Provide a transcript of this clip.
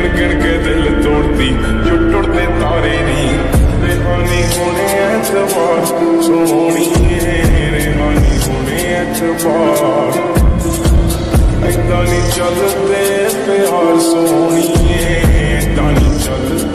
ਗਿਣ ਗਿਣ ਕੇ ਦਿਲ ਤੋੜਦੀ ਜੋ ਟੁੱਟਦੇ ਤਾਰੇ ਨਹੀਂ ਰਹਿਾਨੀ ਹੋਣੇ ਐਤਵਾਰ ਸੋਹਣੀਏ ਰਹਿਾਨੀ ਹੋਣੇ ਐਤਵਾਰ ਏਦਾਂ ਨਹੀਂ ਚੱਲਦੇ ਪਿਆਰ ਸੋਹਣੀਏ ਏਦਾਂ